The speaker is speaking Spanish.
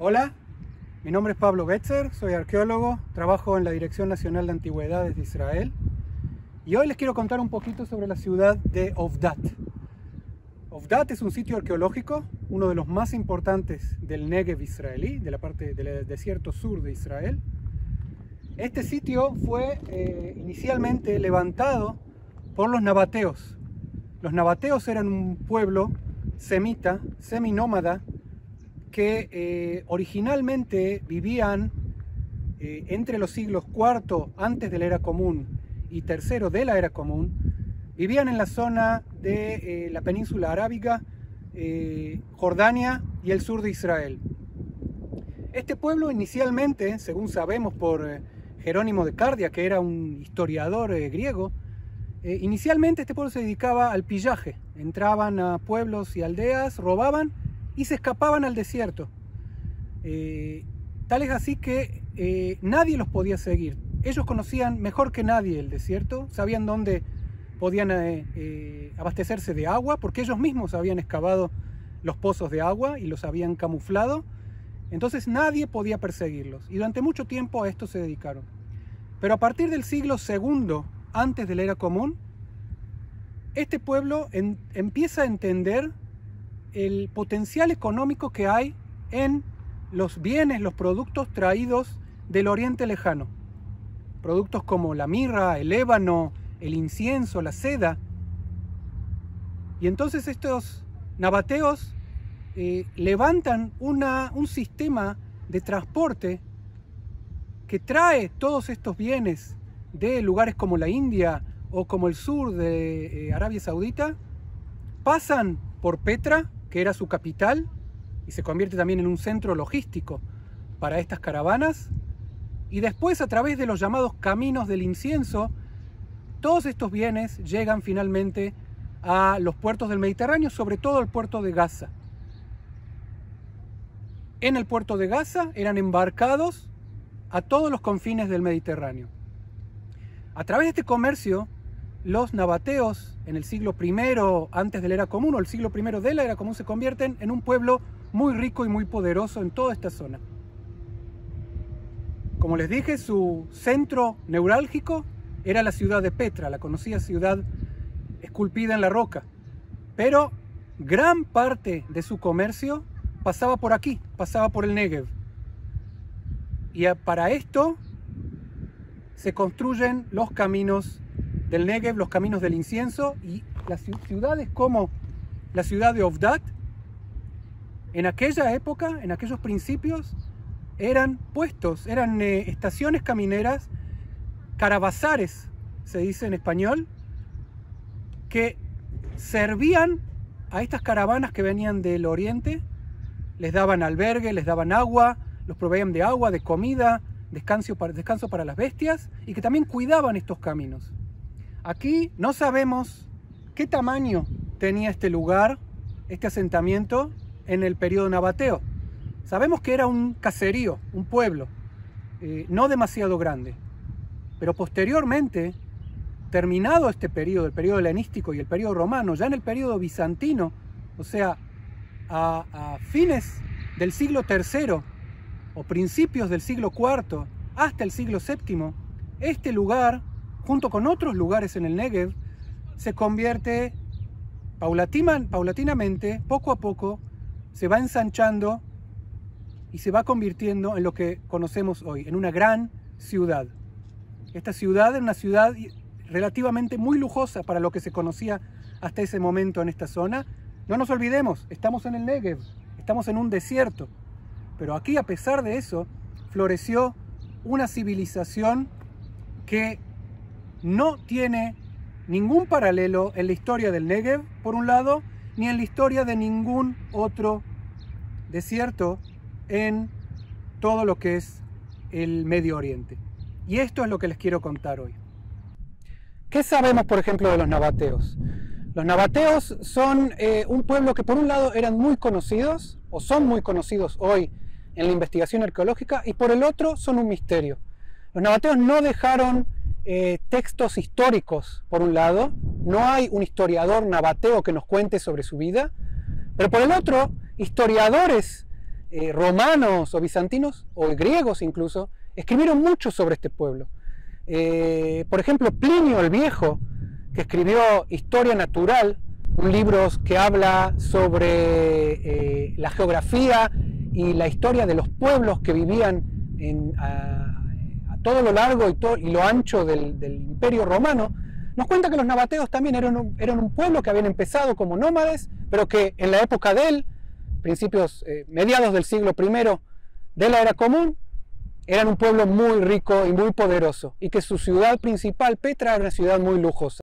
Hola, mi nombre es Pablo Betzer, soy arqueólogo, trabajo en la Dirección Nacional de Antigüedades de Israel y hoy les quiero contar un poquito sobre la ciudad de Ovdat. Ovdat es un sitio arqueológico, uno de los más importantes del Negev israelí, de la parte del desierto sur de Israel. Este sitio fue eh, inicialmente levantado por los nabateos. Los nabateos eran un pueblo semita, seminómada, que eh, originalmente vivían eh, entre los siglos IV antes de la era común y tercero de la era común, vivían en la zona de eh, la península arábiga, Jordania y el sur de Israel. Este pueblo inicialmente, según sabemos por Jerónimo de Cardia, que era un historiador griego, inicialmente este pueblo se dedicaba al pillaje. Entraban a pueblos y aldeas, robaban y se escapaban al desierto. Eh, tal es así que eh, nadie los podía seguir. Ellos conocían mejor que nadie el desierto, sabían dónde podían eh, abastecerse de agua, porque ellos mismos habían excavado los pozos de agua y los habían camuflado. Entonces nadie podía perseguirlos y durante mucho tiempo a esto se dedicaron. Pero a partir del siglo II antes de la era común, este pueblo empieza a entender el potencial económico que hay en los bienes, los productos traídos del Oriente Lejano. Productos como la mirra, el ébano, el incienso, la seda. Y entonces estos nabateos eh, levantan una, un sistema de transporte que trae todos estos bienes de lugares como la India o como el sur de eh, Arabia Saudita, pasan por Petra, que era su capital, y se convierte también en un centro logístico para estas caravanas, y después a través de los llamados caminos del incienso, todos estos bienes llegan finalmente a los puertos del Mediterráneo, sobre todo el puerto de Gaza. En el puerto de Gaza eran embarcados a todos los confines del Mediterráneo. A través de este comercio, los nabateos en el siglo I antes de la era común o el siglo I de la era común se convierten en un pueblo muy rico y muy poderoso en toda esta zona. Como les dije, su centro neurálgico era la ciudad de Petra, la conocida ciudad esculpida en la roca. Pero gran parte de su comercio pasaba por aquí, pasaba por el Negev. Y para esto se construyen los caminos del Negev, los caminos del incienso y las ciudades como la ciudad de Ovdat, en aquella época, en aquellos principios, eran puestos, eran eh, estaciones camineras, carabazares, se dice en español, que servían a estas caravanas que venían del oriente, les daban albergue, les daban agua, los proveían de agua, de comida, descanso para las bestias y que también cuidaban estos caminos. Aquí no sabemos qué tamaño tenía este lugar, este asentamiento, en el periodo nabateo. Sabemos que era un caserío, un pueblo, eh, no demasiado grande. Pero posteriormente, terminado este periodo, el periodo helenístico y el periodo romano, ya en el periodo bizantino, o sea, a, a fines del siglo III o principios del siglo IV hasta el siglo VII, este lugar junto con otros lugares en el Negev, se convierte paulatinamente, poco a poco, se va ensanchando y se va convirtiendo en lo que conocemos hoy, en una gran ciudad. Esta ciudad es una ciudad relativamente muy lujosa para lo que se conocía hasta ese momento en esta zona. No nos olvidemos, estamos en el Negev, estamos en un desierto, pero aquí a pesar de eso floreció una civilización que no tiene ningún paralelo en la historia del Negev, por un lado, ni en la historia de ningún otro desierto en todo lo que es el Medio Oriente. Y esto es lo que les quiero contar hoy. ¿Qué sabemos, por ejemplo, de los nabateos? Los nabateos son eh, un pueblo que por un lado eran muy conocidos, o son muy conocidos hoy en la investigación arqueológica, y por el otro son un misterio. Los nabateos no dejaron eh, textos históricos, por un lado, no hay un historiador nabateo que nos cuente sobre su vida, pero por el otro, historiadores eh, romanos o bizantinos, o griegos incluso, escribieron mucho sobre este pueblo. Eh, por ejemplo, Plinio el Viejo, que escribió Historia Natural, un libro que habla sobre la geografía y la historia de los pueblos que vivían a, todo lo largo y, lo ancho del, imperio romano, nos cuenta que los nabateos también eran un, eran un, pueblo que habían empezado como nómades, pero que en la época de él, principios, eh, mediados del siglo I de la era común, eran un pueblo muy rico y muy poderoso, y que su ciudad principal, Petra, era una ciudad muy lujosa.